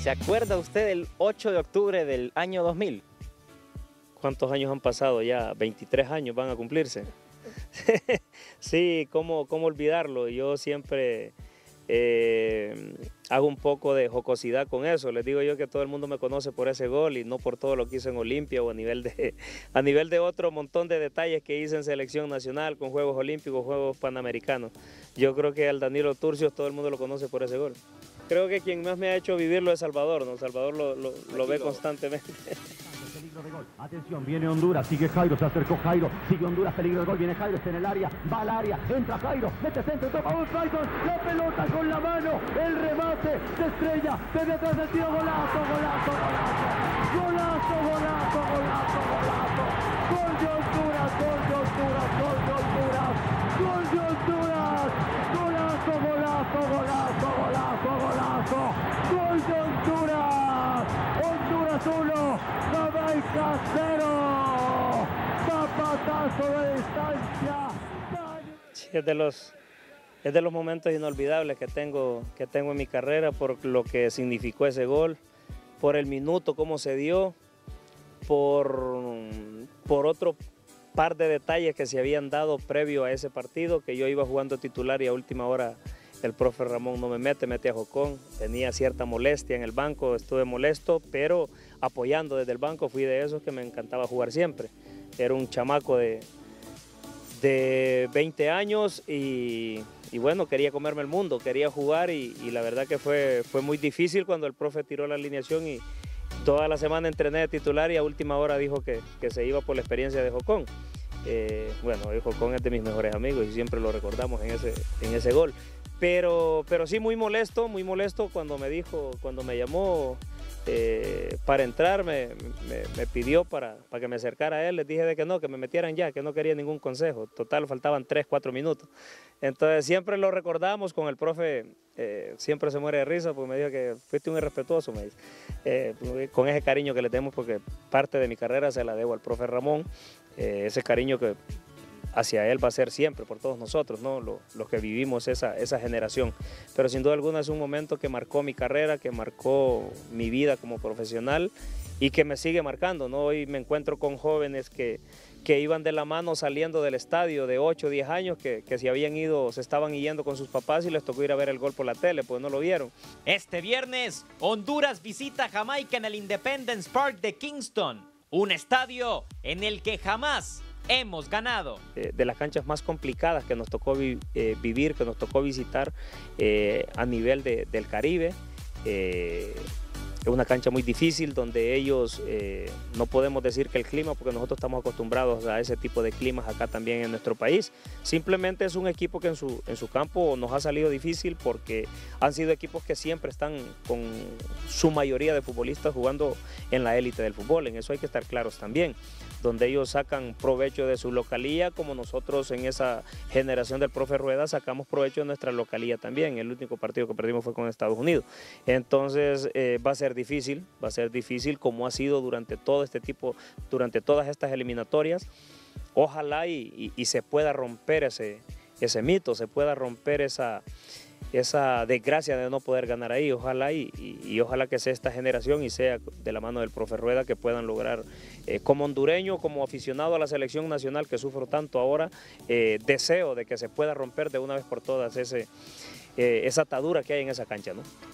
¿Se acuerda usted del 8 de octubre del año 2000? ¿Cuántos años han pasado ya? 23 años van a cumplirse. sí, ¿cómo, ¿cómo olvidarlo? Yo siempre eh, hago un poco de jocosidad con eso. Les digo yo que todo el mundo me conoce por ese gol y no por todo lo que hice en Olimpia o a nivel de, a nivel de otro montón de detalles que hice en selección nacional con Juegos Olímpicos, Juegos Panamericanos. Yo creo que al Danilo Turcios todo el mundo lo conoce por ese gol. Creo que quien más me ha hecho vivirlo es Salvador, ¿no? Salvador lo, lo, lo ve constantemente. Atención, viene Honduras, sigue Jairo, se acercó Jairo, sigue Honduras, peligro de gol, viene Jairo, está en el área, va al área, entra Jairo, mete centro, toca un Faison, la pelota con la mano, el remate, se estrella, desde atrás el tiro, golazo, golazo, golazo, golazo, golazo, golazo, golazo, gol de Honduras, gol de Honduras, Sí, es de los es de los momentos inolvidables que tengo, que tengo en mi carrera por lo que significó ese gol, por el minuto, cómo se dio, por, por otro par de detalles que se habían dado previo a ese partido, que yo iba jugando titular y a última hora el profe Ramón no me mete, mete a Jocón. Tenía cierta molestia en el banco, estuve molesto, pero apoyando desde el banco fui de esos que me encantaba jugar siempre. Era un chamaco de, de 20 años y, y bueno, quería comerme el mundo, quería jugar y, y, la verdad que fue, fue muy difícil cuando el profe tiró la alineación y toda la semana entrené de titular y a última hora dijo que, que se iba por la experiencia de Jocón. Eh, bueno, el Jocón es de mis mejores amigos y siempre lo recordamos en ese, en ese gol. Pero, pero sí muy molesto, muy molesto cuando me dijo, cuando me llamó eh, para entrar, me, me, pidió para, para que me acercara a él, les dije de que no, que me metieran ya, que no quería ningún consejo. Total, faltaban 3, 4 minutos. Entonces siempre lo recordamos con el profe, eh, siempre se muere de risa, porque me dijo que fuiste un irrespetuoso, me dice. Eh, con ese cariño que le tenemos, porque parte de mi carrera se la debo al profe Ramón, eh, ese cariño que hacia él va a ser siempre, por todos nosotros, ¿no? los, que vivimos esa, esa generación. Pero sin duda alguna es un momento que marcó mi carrera, que marcó mi vida como profesional y que me sigue marcando. ¿no? Hoy me encuentro con jóvenes que, que iban de la mano saliendo del estadio de 8 o 10 años, que, que se habían ido, se estaban yendo con sus papás y les tocó ir a ver el gol por la tele, pues no lo vieron. Este viernes, Honduras visita Jamaica en el Independence Park de Kingston, un estadio en el que jamás hemos ganado. Eh, de las canchas más complicadas que nos tocó eh, vivir, que nos tocó visitar eh, a nivel de, del Caribe. Es una cancha muy difícil donde ellos eh, no podemos decir que el clima, porque nosotros estamos acostumbrados a ese tipo de climas acá también en nuestro país. Simplemente es un equipo que en su, en su campo nos ha salido difícil porque han sido equipos que siempre están con su mayoría de futbolistas jugando en la élite del fútbol. En eso hay que estar claros también donde ellos sacan provecho de su localía, como nosotros en esa generación del profe Rueda sacamos provecho de nuestra localía también. El único partido que perdimos fue con Estados Unidos. Entonces eh, va a ser difícil, va a ser difícil como ha sido durante todo este tipo, durante todas estas eliminatorias. Ojalá y, se pueda romper ese, ese mito, se pueda romper esa, esa desgracia de no poder ganar ahí. Ojalá y, ojalá que sea esta generación y sea de la mano del profe Rueda que puedan lograr, eh, como hondureño, como aficionado a la selección nacional que sufro tanto ahora, eh, deseo de que se pueda romper de una vez por todas ese, eh, esa atadura que hay en esa cancha. ¿no?